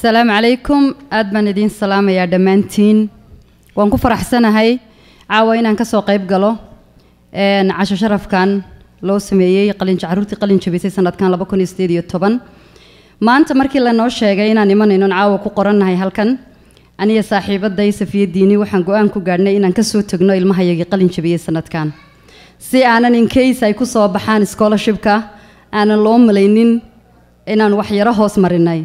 asalaamu calaykum aad baan idiin salaamayaa dhammaantiin. Waan ku faraxsanahay. Caawa inaan ka soo qayb galo casho sharafkan loo sameeyey qalinja caruurtii qalin jabisay sanadkan laba kun iyo sideed iyo toban maanta markii lanoo sheegay inaan imanaynon caawa ku qorannahay halkan aniga saaxiibaday safiya diini waxaan go'aan ku gaadhnay inaan ka soo tegno ilmahayagii qalin jabiyey sanadkan. Si aanan incase ay ku soo baxaan scholarshipka aanan loo malaynin inaan waxyaro hoos marinay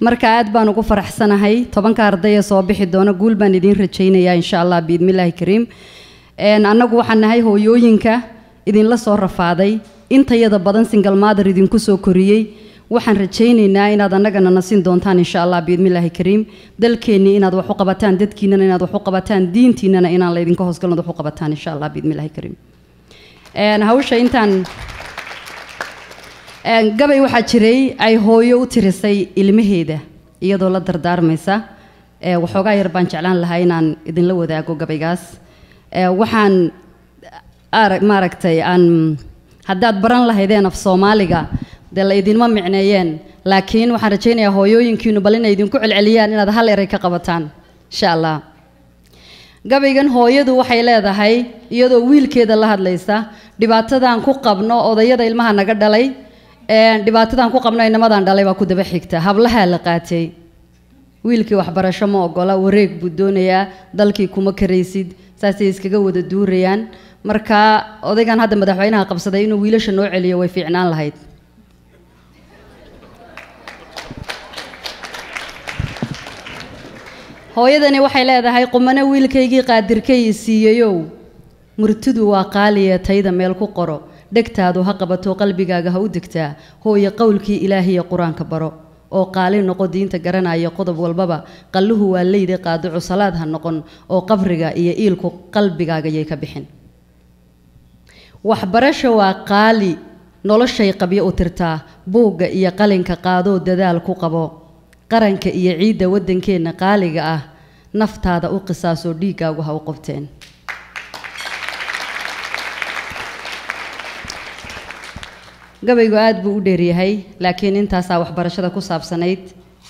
marka aad baan ugu faraxsanahay. Tobanka ardaya soo bixi doona guul baan idiin rajaynayaa insha allah biidmillaahi kariim annagu waxaan nahay hooyooyinka idinla soo rafaaday. Intayada badan single mother idinku soo koriyey. Waxaan rajaynaynaa inaad annagana nasin doontaan insha allah biidmillaahi kariim. Dalkeennii inaad wax u qabataan dadkiinana inaad wax u qabataan diintiinana inaan laydinka hoosgalno wax u qabataan insha allah biidmillaahi kariim hawsha intaan gabay waxaa jiray ay hooyo u tirisay ilmaheeda iyadoo la dardaarmaysa. Waxoogaa yar baan jeclaan lahaa inaan idinla wadaago gabaygaas. Waxaan maaragtay aan haddaad baran lahaydeen af soomaaliga dee la idinma micneeyeen laakiin waxaan rajaynayaa hooyooyinkiinu bal inay idinku celceliyaan inaad hal eray ka qabataan insha allah gabaygan hooyadu waxay leedahay iyadoo wiilkeeda la hadlaysa dhibaatadan ku qabno odayada ilmaha naga dhalay dhibaatadan ku qabno inamadan dhalay baa ku daba xigta. Hablahaa la qaatay. Wiilkii waxbarasho ma ogola wareeg buu doonayaa dalkii kuma karaysid saasay iskaga wada duurayaan. Marka odaygan hadda madaxweynaha qabsaday inuu wiilasha noo celiyo way fiicnaan lahayd. Hooyadani waxay leedahay qumane wiilkaygii qaadirkay i murtidu waa qaaliya tayda meel ku qoro dhegtaadu ha qabato qalbigaaga ha u degtaa hooye qowlkii ilaahiya qur'aanka baro oo qaali noqo diinta garanaya qodob walbaba qalluhu waa leyde qaadicu salaad ha noqon oo qabriga iyo iilku qalbigaaga yay ka bixin. Waxbarasho waa qaali noloshay qabyo u tirtaa buugga iyo qalinka qaadoo dadaal ku qabo. Qaranka iyo ciidda waddankeenna qaaliga ah naftaada u qisaasoo dhiiggaagu ha u qabteen gabaygu aada buu u dheeryahay laakiin intaasaa waxbarashada ku saabsanayd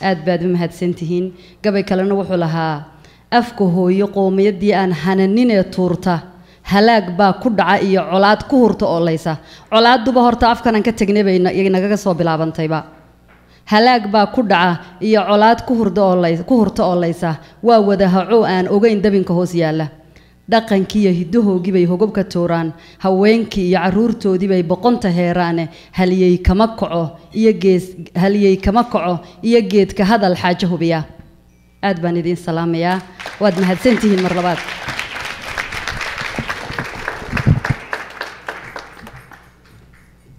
aad baad u mahadsantihiin gabay kalena wuxuu lahaa afka hooyo qoomiyadii aan hananinee tuurta halaag baa ku dhaca iyo colaad ku hurta oolaysa colaaduba horta afkanaan ka tegnay bay nagaga soo bilaabantayba. Halaag baa ku dhaca iyo colaad ku hurta oolaysa waa wadahaco aan ogeyn dabinka hoos yaalla dhaqankiiyo hiddahoogiibay hogob ka tuuraan haweenkii iyo caruurtoodiibay boqonta heeraane haliyey kama kaco iyo gees haliyey kama kaco iyo geedka hadal xaajo hubiya. Aad baan idiin salaamayaa. Waad mahadsantihiin mar labaad